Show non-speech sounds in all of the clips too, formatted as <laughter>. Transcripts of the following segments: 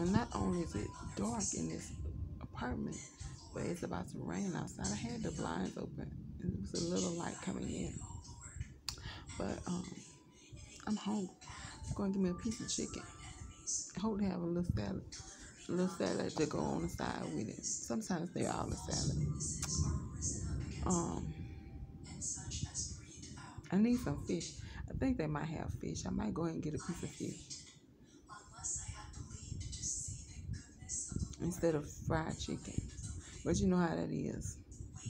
well, not only is it dark in this apartment, but it's about to rain outside. I had the blinds open. And it was a little light coming in. But um, I'm hungry. I'm going to give me a piece of chicken. I hope they have a little salad. A little salad to go on the side with it. Sometimes they are all the salad. Um, I need some fish. I think they might have fish. I might go ahead and get a piece of fish. Instead of fried chicken. But you know how that is.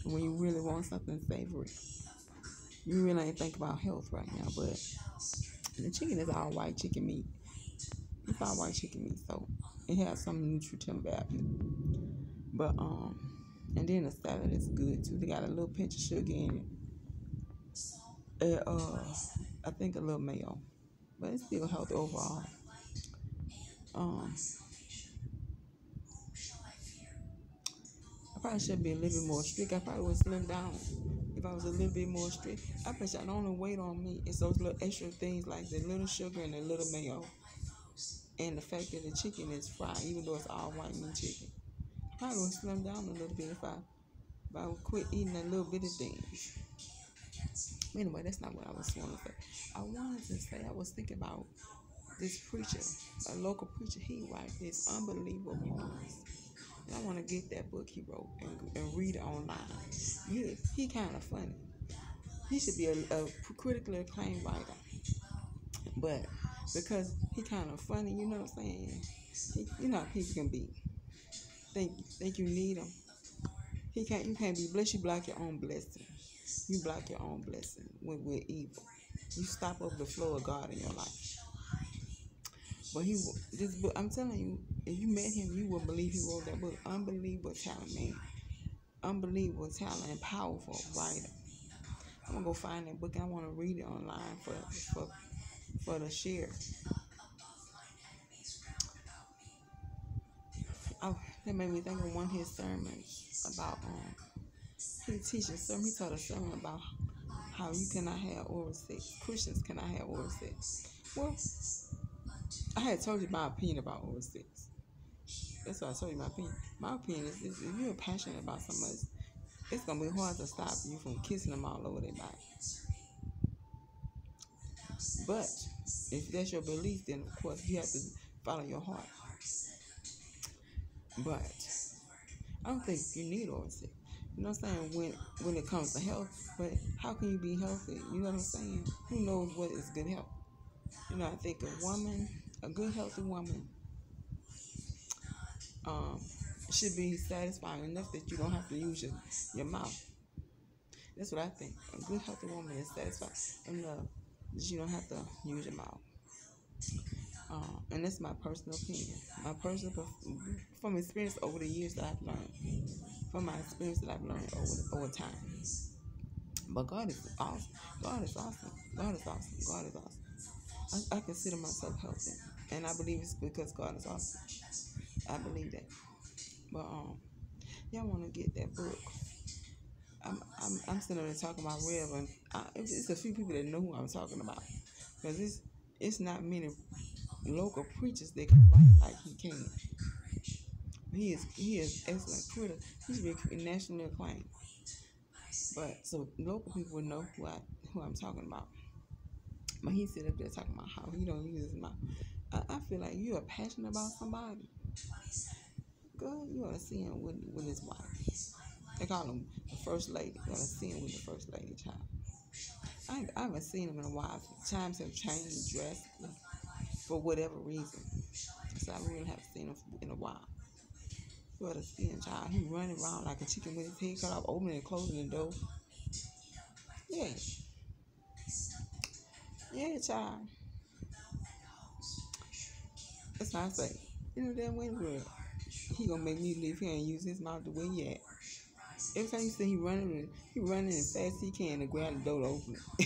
When you really want something savory. You really ain't think about health right now, but the chicken is all white chicken meat. It's all white chicken meat, so it has some nutrition value. But um, and then the salad is good too. They got a little pinch of sugar in it. And, uh, I think a little mayo, but it's still healthy overall. Um, I probably should be a little bit more strict. I probably would slim down if I was a little bit more strict. I bet y'all the only weight on me is those little extra things like the little sugar and the little mayo. And the fact that the chicken is fried, even though it's all white meat chicken. I probably would slim down a little bit if I if I would quit eating that little bit of things. Anyway, that's not what I was wanting to say. I wanted to say I was thinking about this preacher, a local preacher. He writes this unbelievable poems. I want to get that book he wrote and, and read it online. He, he kind of funny. He should be a, a critically acclaimed writer. But because he kind of funny, you know what I'm saying? He, you know people can be. Think think you need him. He can't. You can't be blessed. You block your own blessing. You block your own blessing when we're evil. You stop over the flow of God in your life. But he, this book, I'm telling you, if you met him, you will believe he wrote that book. Unbelievable talent, man. Unbelievable talent and powerful writer. I'm gonna go find that book I want to read it online for for for the share. Oh, that made me think of one of his sermons about um he teaches sermon. He taught a sermon about how you cannot have oral sex. Christians cannot have oral sex. Well, I had told you my opinion about oral sex. That's what I told you my opinion. My opinion is, is if you're passionate about somebody, it's gonna be hard to stop you from kissing them all over their body. But if that's your belief, then of course you have to follow your heart. But I don't think you need oral sex. You know what I'm saying? When when it comes to health, but how can you be healthy? You know what I'm saying? Who knows what is good health? You know, I think a woman, a good healthy woman, um, should be satisfying enough that you don't have to use your, your mouth. That's what I think. A good healthy woman is satisfied enough that you don't have to use your mouth. Uh, and that's my personal opinion. My personal, from experience over the years that I've learned, from my experience that I've learned over over time. But God is awesome. God is awesome. God is awesome. God is awesome. I, I consider myself healthy, and I believe it's because God is awesome. I believe that. But um, y'all want to get that book. I'm, I'm, I'm sitting there talking about Rev, and I, it's, a few people that know who I'm talking about. Because it's, it's not many local preachers that can write like he can. He is he is excellent Twitter. He's been nationally acclaimed. But so local people know who I who I'm talking about. But he sit up there talking about how he don't use his mouth. I, I feel like you are passionate about somebody. Girl, you ought to see him with with his wife. They call him the first lady. You ought to see him with the first lady child. I, I haven't seen him in a while. Times have changed drastically for whatever reason. So I really haven't seen him in a while. You ought to see him, child. He running around like a chicken with his head cut off, opening and closing the door. Yeah. Yeah, child. That's what I say. You know way, well, he gonna make me leave here and use his mouth the way he at. Every time you see he running, he running as fast as he can to grab the door open. <laughs>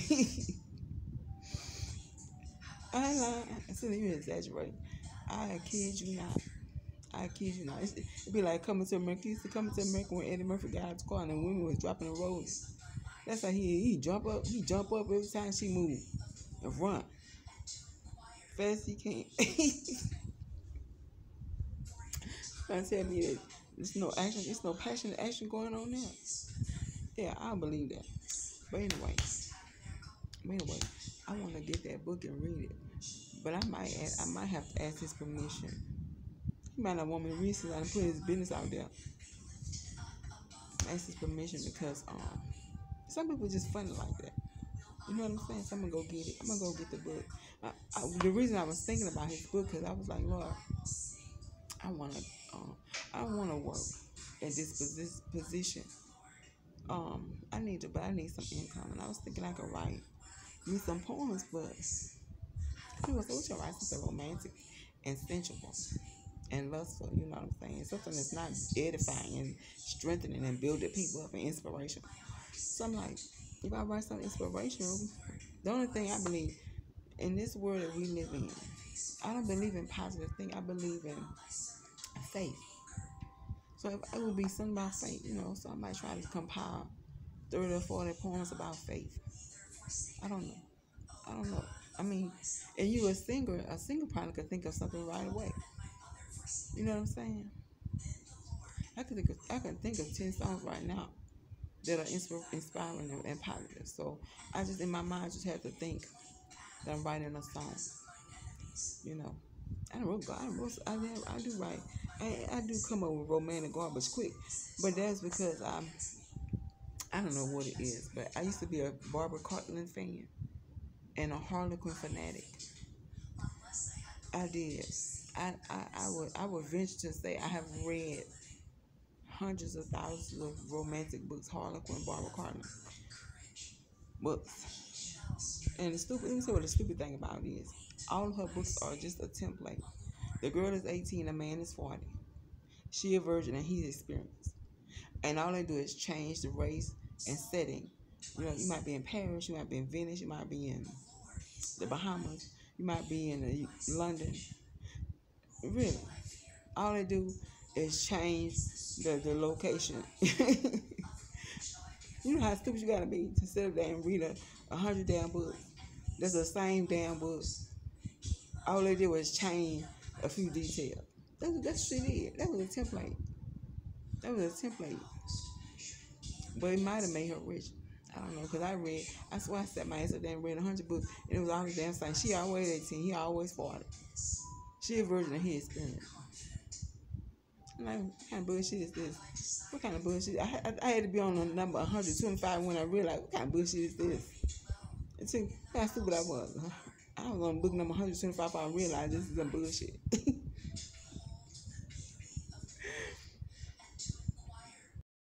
I ain't lying. I said you exaggerate. I kid you not. I kid you not. It'd be like coming to America. He used to come to America when Eddie Murphy got out the car and the women was dropping the roses. That's how he he jump up. He jump up every time she move and run fast as he can. <laughs> Trying to tell me that there's no action, there's no passionate action going on there. Yeah, I believe that. But anyway, anyway, I want to get that book and read it. But I might, ask, I might have to ask his permission. He might not want me to read since I put his business out there. Ask his permission because um, some people just funny like that. You know what I'm saying? So I'm gonna go get it. I'm gonna go get the book. I, I, the reason I was thinking about his book because I was like, Lord, I wanna, um, I wanna work at this position. Um, I need to, but I need some income, and I was thinking I could write me some poems, but he was what you write something romantic and sensual and lustful. You know what I'm saying? Something that's not edifying and strengthening and building people up and inspirational. So I'm like, if I write something inspirational, the only thing I believe in this world that we live in, I don't believe in positive things. I believe in faith. So if it would be something about faith, you know, so I might try to compile 30 or 40 poems about faith. I don't know. I don't know. I mean, and you a singer, a singer probably could think of something right away. You know what I'm saying? I could think of, I can think of 10 songs right now that are inspiring and positive. So I just in my mind just had to think that I'm writing a song. You know, I wrote, I wrote, I, I do write. I, I do come up with romantic garbage quick, but that's because I'm. I don't know what it is, but I used to be a Barbara Cartland fan and a Harlequin fanatic. I did. I, I, I would I would venture to say I have read hundreds of thousands of romantic books, Harlequin, Barbara Cartland books. And the stupid, let me say what the stupid thing about it is. All of her books are just a template. The girl is 18, the man is 40. She a virgin and he's experienced. And all they do is change the race and setting. You know, you might be in Paris, you might be in Venice, you might be in the Bahamas, you might be in uh, London. Really. All they do is change the, the location. <laughs> you know how stupid you gotta be to sit up there and read a, a hundred damn books. That's the same damn book. All they did was change a few details. That's, that's what she did. That was a template. That was a template. But it might have made her rich. I don't know, because I read, I swear I sat my ass up there and read 100 books, and it was all the damn same. She always 18, he always 40. She a virgin of his experience. Like, what kind of bullshit is this? What kind of bullshit? I, I, I had to be on the number 125 when I realized, what kind of bullshit is this? It took, how stupid I was. I was on book number 125 I realized this is a bullshit. <laughs>